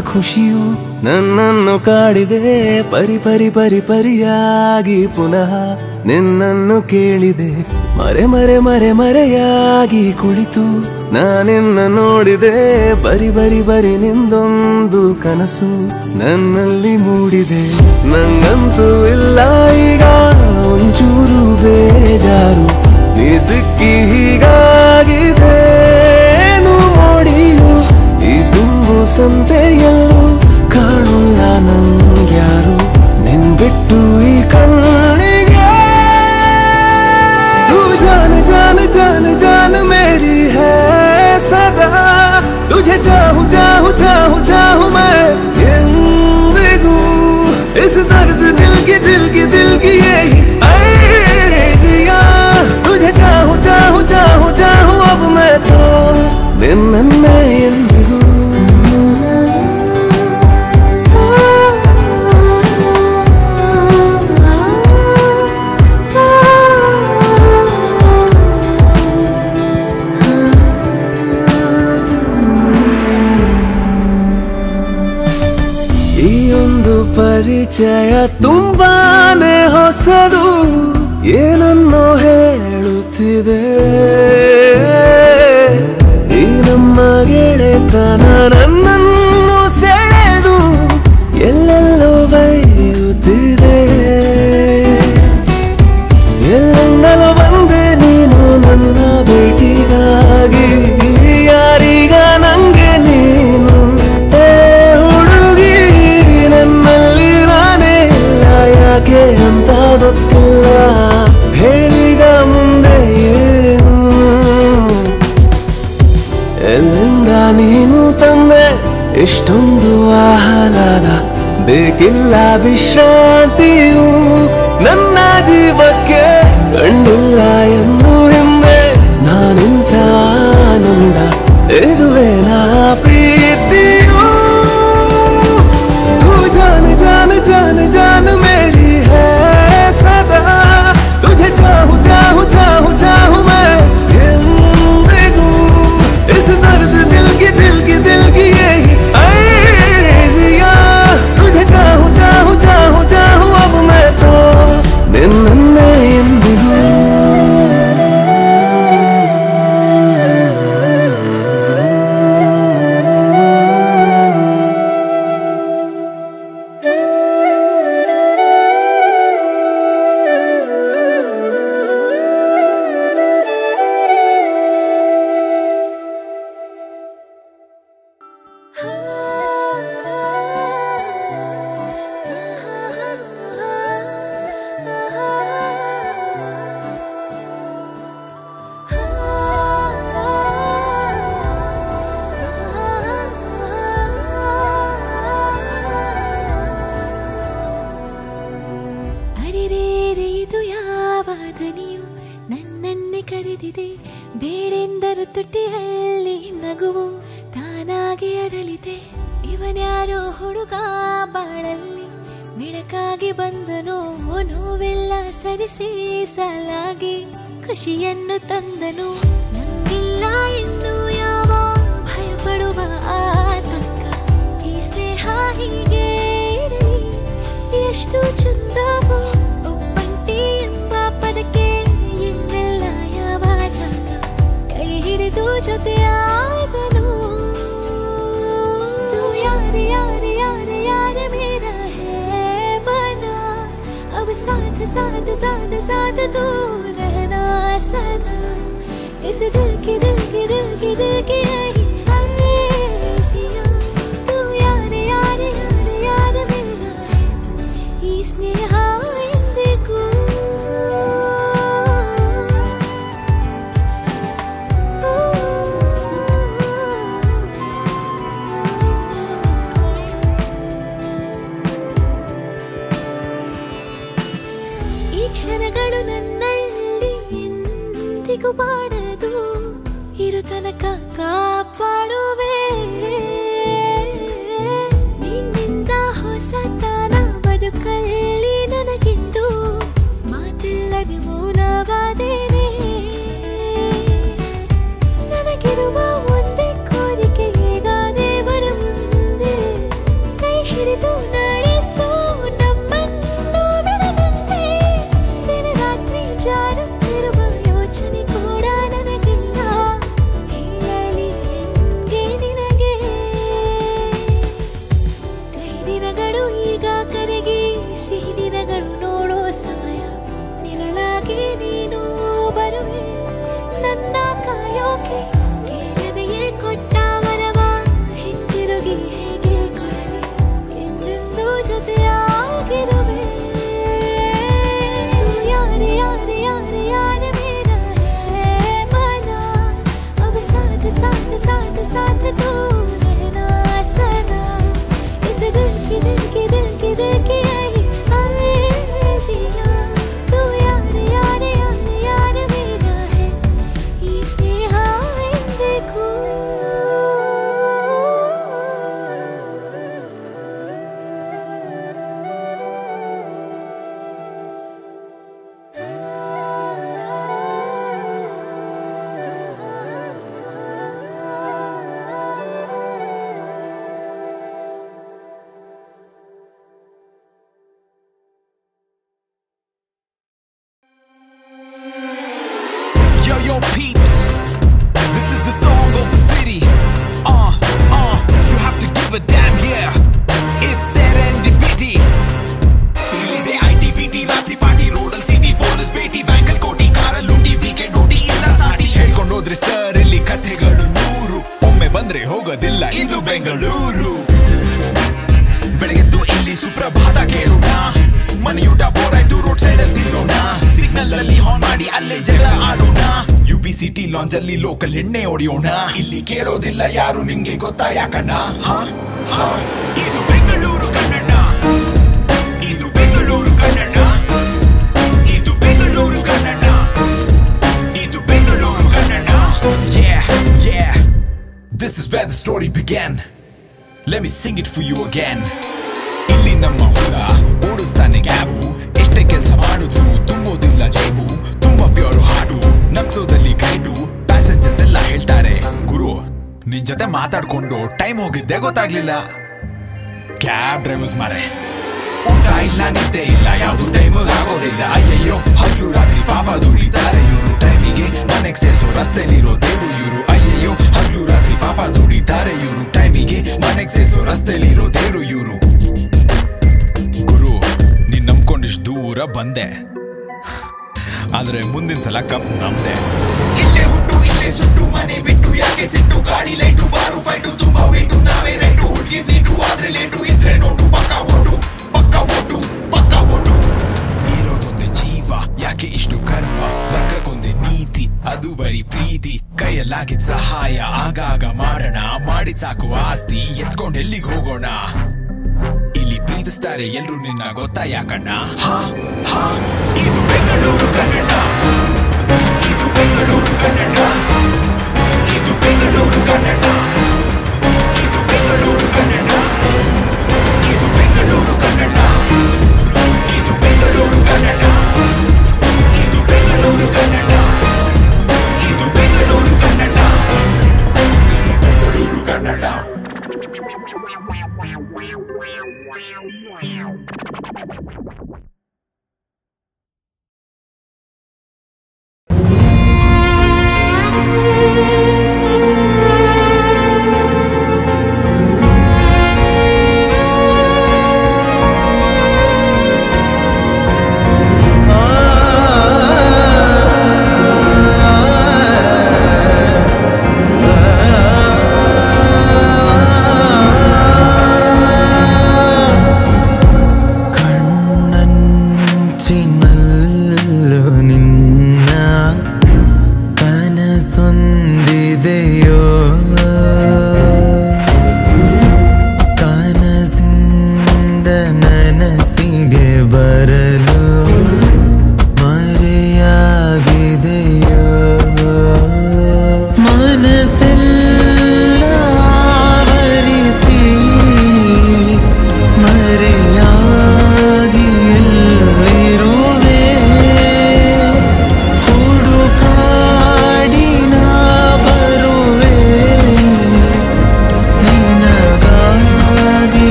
ಖುಷಿಯು ನನ್ನನ್ನು ಕಾಡಿದೆ. ಪರಿ ಪರಿ ಪರಿ ಪರಿಯಾಗಿ ಪುನಃ ನಿನ್ನನ್ನು ಕೇಳಿದೆ. ಮರೆ ಮರೆ ಮರೆ ಮರೆಯಾಗಿ ಕುಳಿತು ನಾನಿನ್ನ ನೋಡಿದೆ. ಬರಿ ಬರಿ ಬರಿ ನಿಂದೊಂದು ಕನಸು ನನ್ನಲ್ಲಿ ಮೂಡಿದೆ. ನಂಗಂತೂ ಇಲ್ಲ ಈಗ, ಒಂಚೂರು ಬೇಜಾರು. ಸಿಕ್ಕಿ ಹೀಗಾಗಿದೆ. ತುಂಬು ಸಂತೆಯಲ್ಲೂ ಕಾಣಲ್ಲ ನಂಗ್ಯಾರು ನಿನ್ ಬಿಟ್ಟು ಈ ಕಣ್ಣಿಗೆ तू जान जान जान जान मेरी है सदा तुझे चाहूं चाहूं चाहूं ಪರಿಚಯ ತುಂಬಾನೇ ಹೊಸದು ಏನನ್ನೋ ಹೇಳುತ್ತಿದೆ. ಈ ನಮ್ಮ ಇಷ್ಟೊಂದು ಆಹ್ಲಾದ ಬೇಕಿಲ್ಲ ವಿಶ್ರಾಂತಿಯು ನನ್ನ ಜೀವಕ್ಕೆ ಕಂಡಿಲ್ಲ ಎಂದು ಹಿಂದೆ ನಾನಿಂತ ಆನಂದ ಇದುವೇ ಖುಷಿಯನ್ನು ತಂದನು. ನಂಗಿಲ್ಲ ಎಂದು ಯಾವ ಭಯಪಡುವ ಆತಂಕ. ಈ ಸ್ನೇಹ ಹೀಗೆ ಇರಲಿ. ಎಷ್ಟು ಚಂದ ಒಬ್ಬಂಟಿ ಎಂಬ ಪದಕ್ಕೆ ಇನ್ನೆಲ್ಲ ಯಾವ ಜಾಗ. ಕೈ ಹಿಡಿದು ಜೊತೆಯಾದನು ಯಾರು ಯಾರು ಯಾರು ಯಾರು ಮೇರ ಹೇ ಬನ ಅವ ಸಾಧ ಸಾಧ ಸಾಧ ಸಾಧ ತೂ सदा। इस दिल की दिल की दिल की दिल की ಬಾಡದು ಇರು ತನಕ ಕಾಪಾಡುವೆ walking. ಬೆಂಗಳೂರು. ಬೆಳಗೆದ್ದು ಇಲ್ಲಿ ಸುಪ್ರಭಾತ ಕೇಳೋಣ. ಮನೆಯೂಟ ಬೋರಾಯ್ತು ರೋಡ್ ಸೈಡ್ ಅಲ್ಲಿ ತಿನ್ನೋಣ. ಸಿಗ್ನಲ್ ಅಲ್ಲಿ ಹಾನ್ ಮಾಡಿ ಅಲ್ಲೇ ಜಗಳ ಆಡೋಣ. ಯು ಪಿ ಸಿಟಿ ಲಾಂಜ್ ಅಲ್ಲಿ ಲೋಕಲ್ ಎಣ್ಣೆ ಹೊಡೆಯೋಣ. ಇಲ್ಲಿ ಕೇಳೋದಿಲ್ಲ ಯಾರು ನಿಂಗೆ ಗೊತ್ತಾ ಯಾಕಣ್ಣ ಇದು story began Let me sing it for you again. ಇಲ್ಲಿ ನಮ್ಮ ಹುಡುಗ ಓಡಿಸ್ತಾನೆ ಕ್ಯಾಬು ಎಷ್ಟೇ ಕೆಲಸ ಮಾಡಿದ್ರು ತುಂಬೋದಿಲ್ಲ ಜೇಬು. ತುಂಬಾ ಪ್ಯೂರ್ ಹಾಡು ನಕ್ಸೋದಲ್ಲಿ ಗೈಡು ಪ್ಯಾಸೆಂಜರ್ಸ್ ಎಲ್ಲ ಹೇಳ್ತಾರೆ, ಗುರು, ನಿನ್ ಜೊತೆ ಮಾತಾಡ್ಕೊಂಡು ಟೈಮ್ ಹೋಗಿದ್ದೆ ಗೊತ್ತಾಗ್ಲಿಲ್ಲ. ಕ್ಯಾಬ್ ಡ್ರೈವರ್ಸ್ ಮಾರೆ, ಊಟ ಇಲ್ಲ, ನಿದ್ದೆ ಇಲ್ಲ, ಯಾವ್ದು ಟೈಮ್ ಆಗೋದಿಲ್ಲ. ಅಯ್ಯಯ್ಯೋ, ಹಗ್ಲು ರಾತ್ರಿ ಪಾಪ ದುಡಿತಾರೆ ಇವರು. ಟೈಮಿಗೆ ನನಗೆ ಸೇರಿಸೋ ರಸ್ತೆಲಿರೋ ದೇವು ಇವರು. ಅಯ್ಯಯ್ಯೋ ಹಗಲು ರಾತ್ರಿ ಪಾಪ ದುಡಿತಾರೆ ಇವರು ಟೈಮಿಗೆ ಮನೆಗೆ ಸೇರಿಸೋ ರಸ್ತೆಯಲ್ಲಿರೋ ದೇವರು ಇವರು ಗುರು, ನೀನ್ ನಂಬ್ಕೊಂಡಿಷ್ಟು ದೂರ ಬಂದೆ. ಆದ್ರೆ ಮುಂದಿನ ಸಲ ಕಪ್ ನಮ್ದೆ. ಇಲ್ಲೇ ಹುಟ್ಟು, ಇಲ್ಲೇ ಸುಟ್ಟು, ಮನೆ ಬಿಟ್ಟು, ಯಾಕೆ ಸಿಟ್ಟು, ಗಾಡಿ ಲೈಟು ಸಾಕು ಆಸ್ತಿ ಎತ್ಕೊಂಡು ಎಲ್ಲಿಗೆ ಹೋಗೋಣ? ಇಲ್ಲಿ ಪ್ರೀತಿಸ್ತಾರೆ ಎಲ್ರು ನಿನ್ನ ಗೊತ್ತಾ ಯಾಕಣ್ಣ ಇದು ಬೆಂಗಳೂರು ಕನ್ನಡ.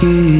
que